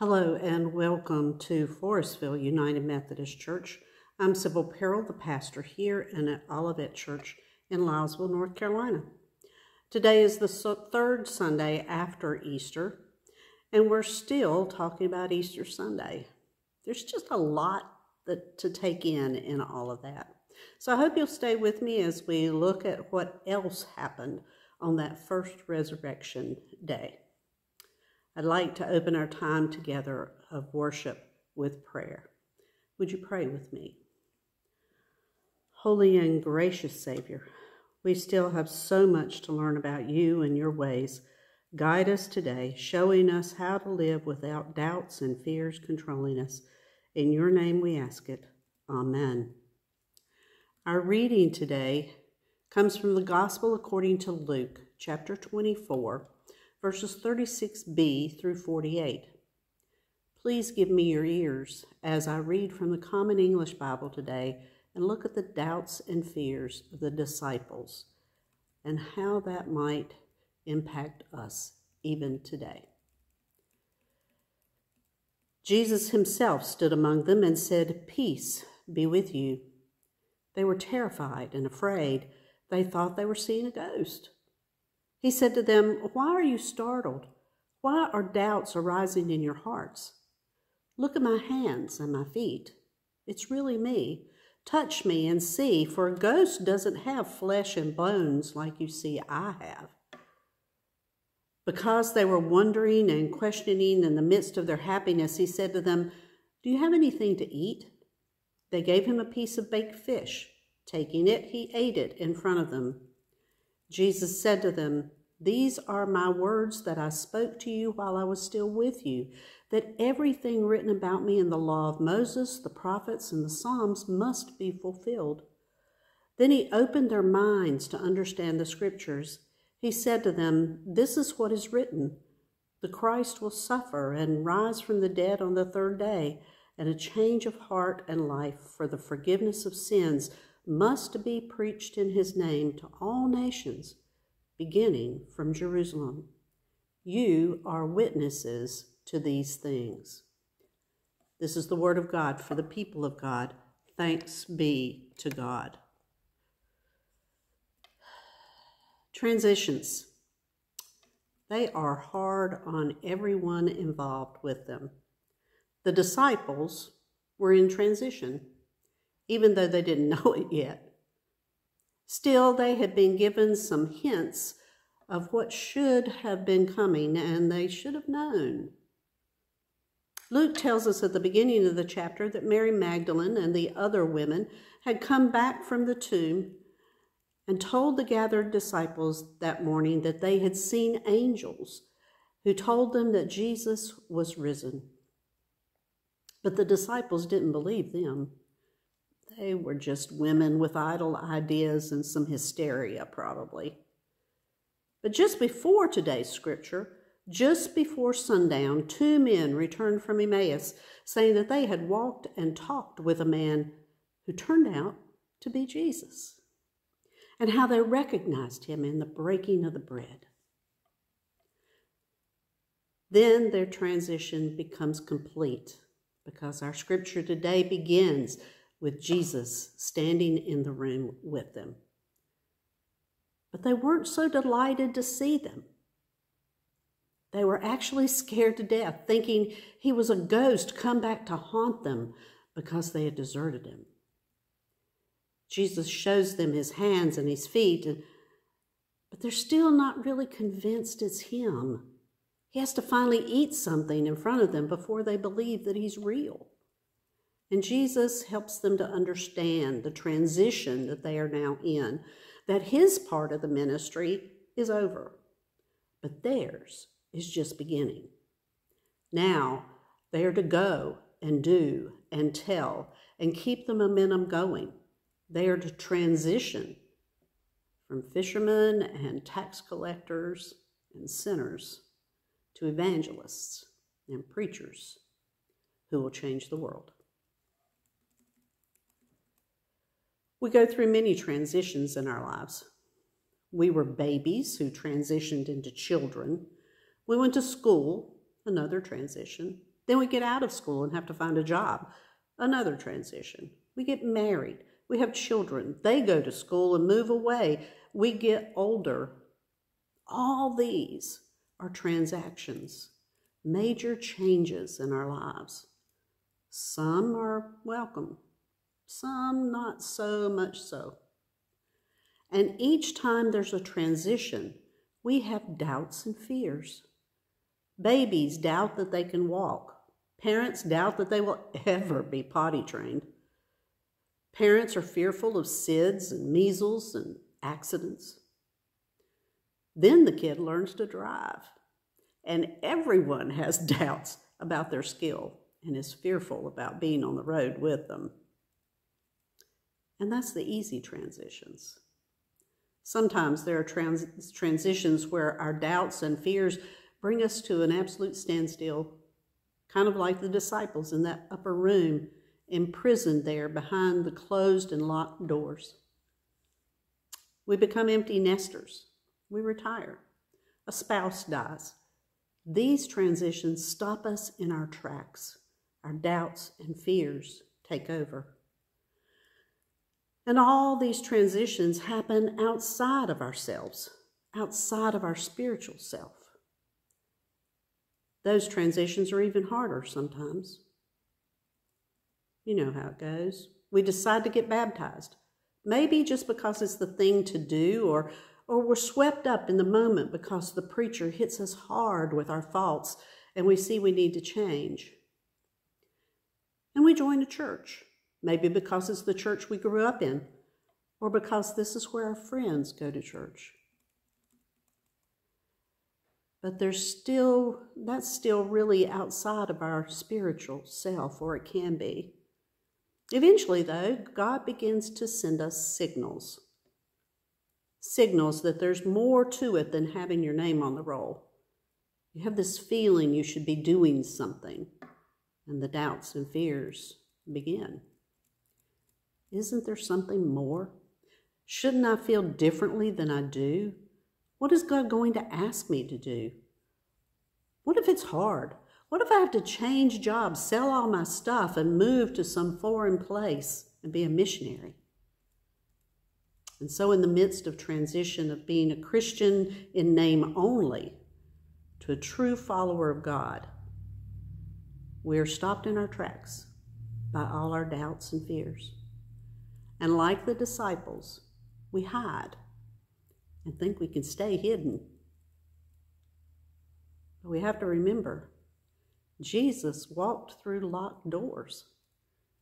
Hello and welcome to Forestville United Methodist Church. I'm Sybil Perrell, the pastor here and at Olivet Church in Lisle, North Carolina. Today is the third Sunday after Easter, and we're still talking about Easter Sunday. There's just a lot that, to take in in all of that. So I hope you'll stay with me as we look at what else happened on that first resurrection day. I'd like to open our time together of worship with prayer. Would you pray with me? Holy and gracious Savior, we still have so much to learn about you and your ways. Guide us today, showing us how to live without doubts and fears controlling us. In your name we ask it. Amen. Our reading today comes from the Gospel according to Luke, chapter 24 verses 36b through 48. Please give me your ears as I read from the Common English Bible today and look at the doubts and fears of the disciples and how that might impact us even today. Jesus himself stood among them and said, Peace be with you. They were terrified and afraid. They thought they were seeing a ghost. He said to them, Why are you startled? Why are doubts arising in your hearts? Look at my hands and my feet. It's really me. Touch me and see, for a ghost doesn't have flesh and bones like you see I have. Because they were wondering and questioning in the midst of their happiness, he said to them, Do you have anything to eat? They gave him a piece of baked fish. Taking it, he ate it in front of them. Jesus said to them, These are my words that I spoke to you while I was still with you, that everything written about me in the law of Moses, the prophets, and the Psalms must be fulfilled. Then he opened their minds to understand the scriptures. He said to them, This is what is written The Christ will suffer and rise from the dead on the third day, and a change of heart and life for the forgiveness of sins must be preached in his name to all nations, beginning from Jerusalem. You are witnesses to these things. This is the word of God for the people of God. Thanks be to God. Transitions. They are hard on everyone involved with them. The disciples were in transition even though they didn't know it yet. Still, they had been given some hints of what should have been coming, and they should have known. Luke tells us at the beginning of the chapter that Mary Magdalene and the other women had come back from the tomb and told the gathered disciples that morning that they had seen angels who told them that Jesus was risen. But the disciples didn't believe them. They were just women with idle ideas and some hysteria, probably. But just before today's scripture, just before sundown, two men returned from Emmaus, saying that they had walked and talked with a man who turned out to be Jesus, and how they recognized him in the breaking of the bread. Then their transition becomes complete because our scripture today begins with Jesus standing in the room with them. But they weren't so delighted to see them. They were actually scared to death, thinking he was a ghost come back to haunt them because they had deserted him. Jesus shows them his hands and his feet, and, but they're still not really convinced it's him. He has to finally eat something in front of them before they believe that he's real. And Jesus helps them to understand the transition that they are now in, that his part of the ministry is over, but theirs is just beginning. Now they are to go and do and tell and keep the momentum going. They are to transition from fishermen and tax collectors and sinners to evangelists and preachers who will change the world. We go through many transitions in our lives. We were babies who transitioned into children. We went to school, another transition. Then we get out of school and have to find a job. Another transition. We get married. We have children. They go to school and move away. We get older. All these are transactions, major changes in our lives. Some are welcome, some not so much so. And each time there's a transition, we have doubts and fears. Babies doubt that they can walk. Parents doubt that they will ever be potty trained. Parents are fearful of SIDS and measles and accidents. Then the kid learns to drive, and everyone has doubts about their skill and is fearful about being on the road with them. And that's the easy transitions. Sometimes there are trans- transitions where our doubts and fears bring us to an absolute standstill, kind of like the disciples in that upper room, imprisoned there behind the closed and locked doors. We become empty nesters. We retire. A spouse dies. These transitions stop us in our tracks. Our doubts and fears take over. And all these transitions happen outside of ourselves, outside of our spiritual self. Those transitions are even harder sometimes. You know how it goes. We decide to get baptized, maybe just because it's the thing to do, or, or we're swept up in the moment because the preacher hits us hard with our faults and we see we need to change. And we join a church maybe because it's the church we grew up in, or because this is where our friends go to church. But there's still, that's still really outside of our spiritual self, or it can be. Eventually, though, God begins to send us signals. Signals that there's more to it than having your name on the roll. You have this feeling you should be doing something, and the doubts and fears begin. Isn't there something more? Shouldn't I feel differently than I do? What is God going to ask me to do? What if it's hard? What if I have to change jobs, sell all my stuff, and move to some foreign place and be a missionary? And so, in the midst of transition of being a Christian in name only to a true follower of God, we are stopped in our tracks by all our doubts and fears. And like the disciples, we hide and think we can stay hidden. But we have to remember Jesus walked through locked doors.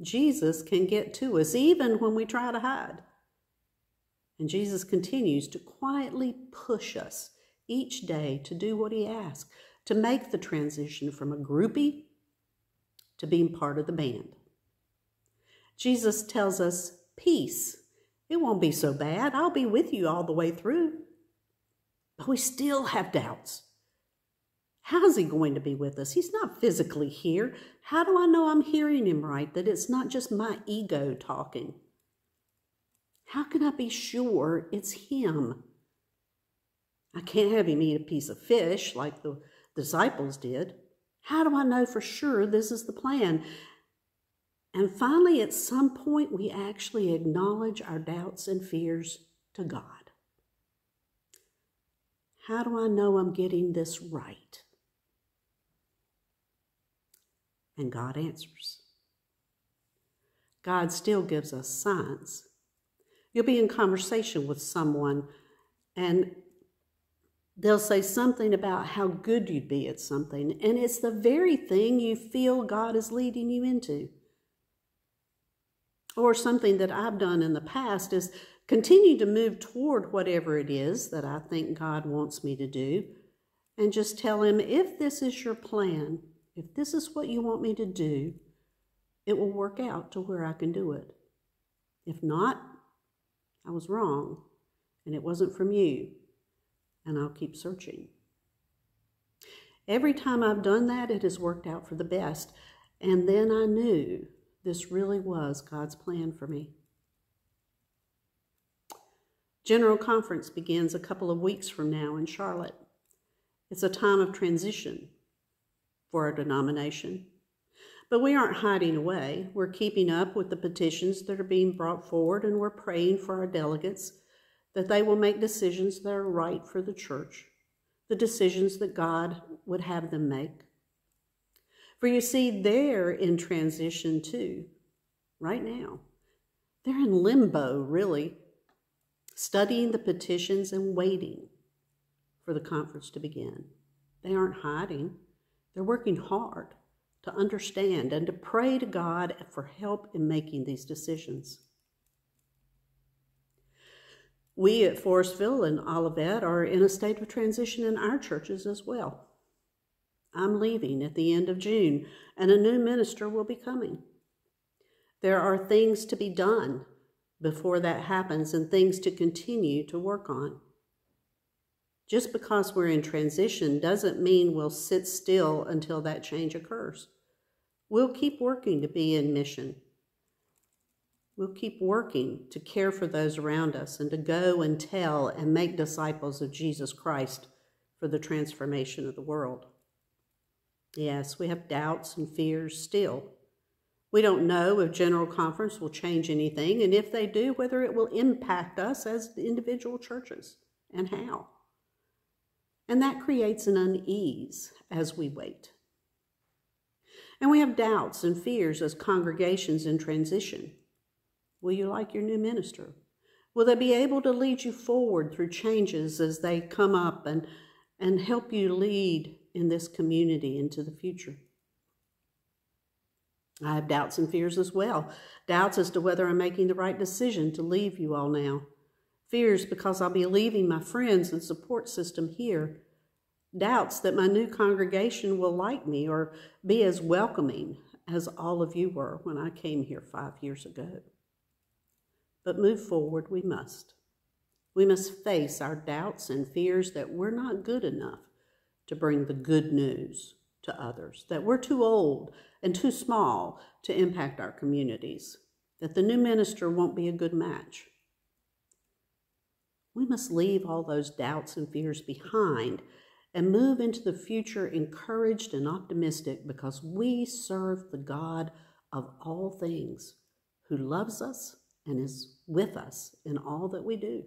Jesus can get to us even when we try to hide. And Jesus continues to quietly push us each day to do what he asks, to make the transition from a groupie to being part of the band. Jesus tells us peace. It won't be so bad. I'll be with you all the way through. But we still have doubts. How's he going to be with us? He's not physically here. How do I know I'm hearing him right, that it's not just my ego talking? How can I be sure it's him? I can't have him eat a piece of fish like the disciples did. How do I know for sure this is the plan? And finally, at some point, we actually acknowledge our doubts and fears to God. How do I know I'm getting this right? And God answers. God still gives us signs. You'll be in conversation with someone, and they'll say something about how good you'd be at something, and it's the very thing you feel God is leading you into. Or something that I've done in the past is continue to move toward whatever it is that I think God wants me to do and just tell Him, if this is your plan, if this is what you want me to do, it will work out to where I can do it. If not, I was wrong and it wasn't from you, and I'll keep searching. Every time I've done that, it has worked out for the best. And then I knew this really was God's plan for me. General Conference begins a couple of weeks from now in Charlotte. It's a time of transition for our denomination. But we aren't hiding away. We're keeping up with the petitions that are being brought forward, and we're praying for our delegates that they will make decisions that are right for the church, the decisions that God would have them make. For you see, they're in transition too, right now. They're in limbo, really, studying the petitions and waiting for the conference to begin. They aren't hiding, they're working hard to understand and to pray to God for help in making these decisions. We at Forestville and Olivet are in a state of transition in our churches as well. I'm leaving at the end of June, and a new minister will be coming. There are things to be done before that happens and things to continue to work on. Just because we're in transition doesn't mean we'll sit still until that change occurs. We'll keep working to be in mission. We'll keep working to care for those around us and to go and tell and make disciples of Jesus Christ for the transformation of the world. Yes, we have doubts and fears still. We don't know if General Conference will change anything, and if they do, whether it will impact us as individual churches and how. And that creates an unease as we wait. And we have doubts and fears as congregations in transition. Will you like your new minister? Will they be able to lead you forward through changes as they come up and, and help you lead in this community into the future. I have doubts and fears as well. Doubts as to whether I'm making the right decision to leave you all now. Fears because I'll be leaving my friends and support system here. Doubts that my new congregation will like me or be as welcoming as all of you were when I came here five years ago. But move forward we must. We must face our doubts and fears that we're not good enough to bring the good news to others, that we're too old and too small to impact our communities, that the new minister won't be a good match. We must leave all those doubts and fears behind and move into the future encouraged and optimistic because we serve the God of all things who loves us and is with us in all that we do.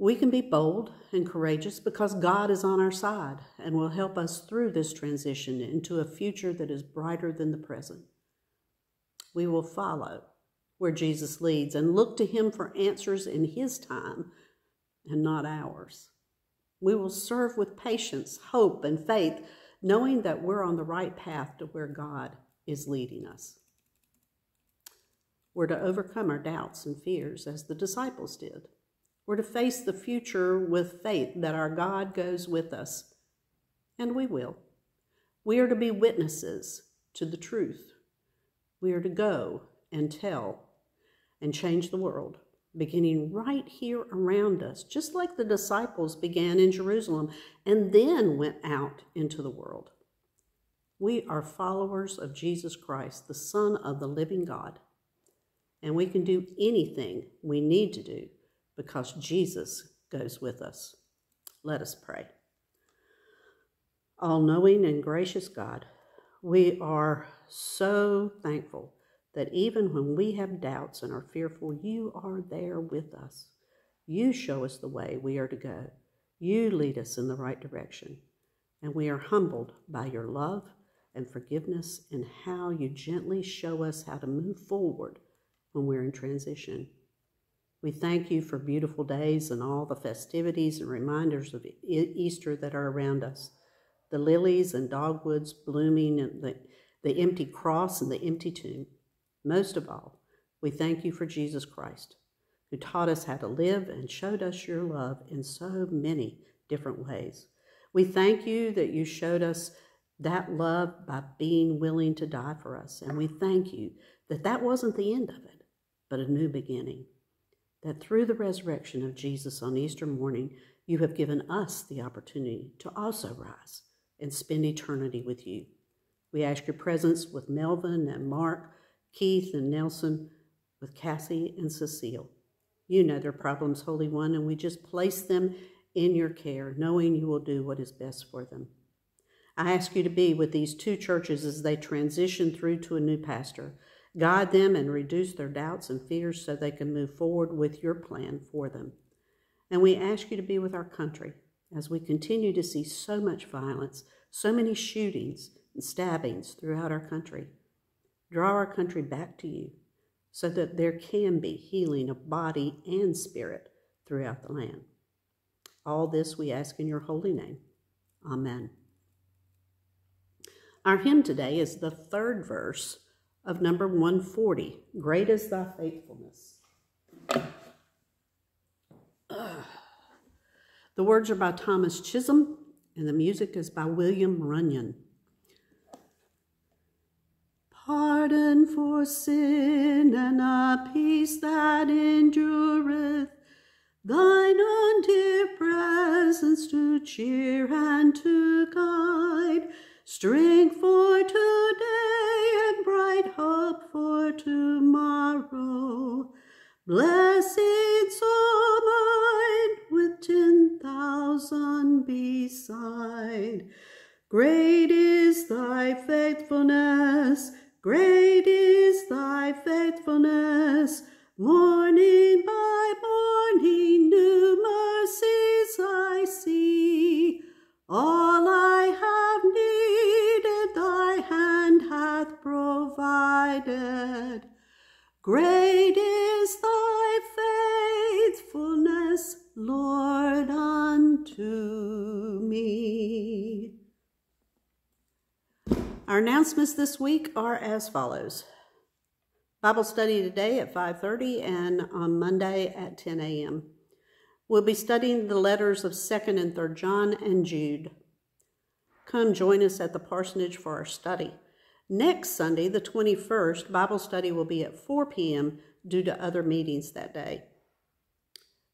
We can be bold and courageous because God is on our side and will help us through this transition into a future that is brighter than the present. We will follow where Jesus leads and look to Him for answers in His time and not ours. We will serve with patience, hope, and faith, knowing that we're on the right path to where God is leading us. We're to overcome our doubts and fears as the disciples did. We're to face the future with faith that our God goes with us, and we will. We are to be witnesses to the truth. We are to go and tell and change the world, beginning right here around us, just like the disciples began in Jerusalem and then went out into the world. We are followers of Jesus Christ, the Son of the living God, and we can do anything we need to do because Jesus goes with us. Let us pray. All knowing and gracious God, we are so thankful that even when we have doubts and are fearful, you are there with us. You show us the way we are to go. You lead us in the right direction. And we are humbled by your love and forgiveness and how you gently show us how to move forward when we're in transition. We thank you for beautiful days and all the festivities and reminders of Easter that are around us. The lilies and dogwoods blooming, and the, the empty cross and the empty tomb. Most of all, we thank you for Jesus Christ, who taught us how to live and showed us your love in so many different ways. We thank you that you showed us that love by being willing to die for us. And we thank you that that wasn't the end of it, but a new beginning that through the resurrection of Jesus on Easter morning, you have given us the opportunity to also rise and spend eternity with you. We ask your presence with Melvin and Mark, Keith and Nelson, with Cassie and Cecile. You know their problems, Holy One, and we just place them in your care, knowing you will do what is best for them. I ask you to be with these two churches as they transition through to a new pastor. Guide them and reduce their doubts and fears so they can move forward with your plan for them. And we ask you to be with our country as we continue to see so much violence, so many shootings and stabbings throughout our country. Draw our country back to you so that there can be healing of body and spirit throughout the land. All this we ask in your holy name. Amen. Our hymn today is the third verse of number 140 Great is thy faithfulness. The words are by Thomas Chisholm, and the music is by William Runyan. Pardon for sin and a peace that endureth, thine own dear presence to cheer and to guide, strength for today and bright tomorrow. Blessings all mine with ten thousand beside. Great is thy faithfulness, great is thy faithfulness. Our announcements this week are as follows. Bible study today at 5:30 and on Monday at 10 a.m. We'll be studying the letters of 2nd and 3rd John and Jude. Come join us at the parsonage for our study. Next Sunday, the 21st, Bible study will be at 4 p.m. due to other meetings that day.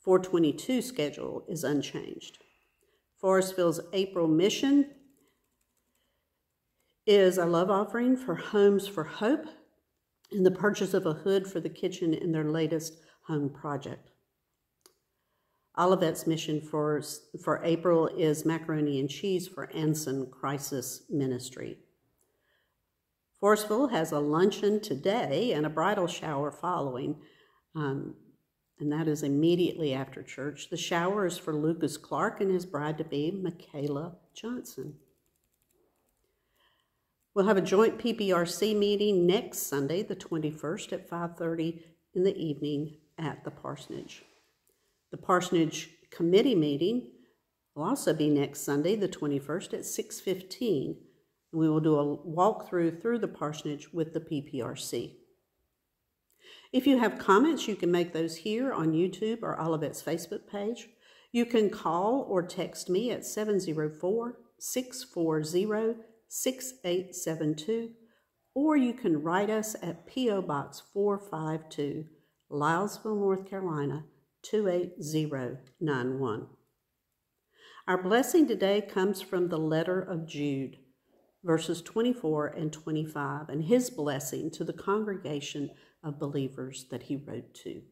422 schedule is unchanged. Forestville's April mission is a love offering for Homes for Hope and the purchase of a hood for the kitchen in their latest home project. Olivet's mission for, for April is macaroni and cheese for Anson Crisis Ministry. Forestville has a luncheon today and a bridal shower following, um, and that is immediately after church. The shower is for Lucas Clark and his bride to be, Michaela Johnson. We'll have a joint PPRC meeting next Sunday, the 21st at 5:30 in the evening at the parsonage. The parsonage committee meeting will also be next Sunday, the 21st at 6:15 we will do a walkthrough through the parsonage with the PPRC. If you have comments, you can make those here on YouTube or Olivet's Facebook page. You can call or text me at 704 640 6872, or you can write us at P.O. Box 452, Lilesville, North Carolina 28091. Our blessing today comes from the letter of Jude verses 24 and 25, and his blessing to the congregation of believers that he wrote to.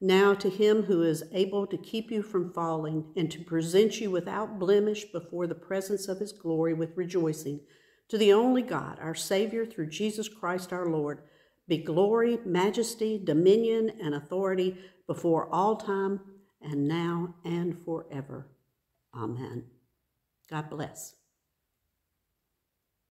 Now, to him who is able to keep you from falling and to present you without blemish before the presence of his glory with rejoicing, to the only God, our Savior, through Jesus Christ our Lord, be glory, majesty, dominion, and authority before all time and now and forever. Amen. God bless.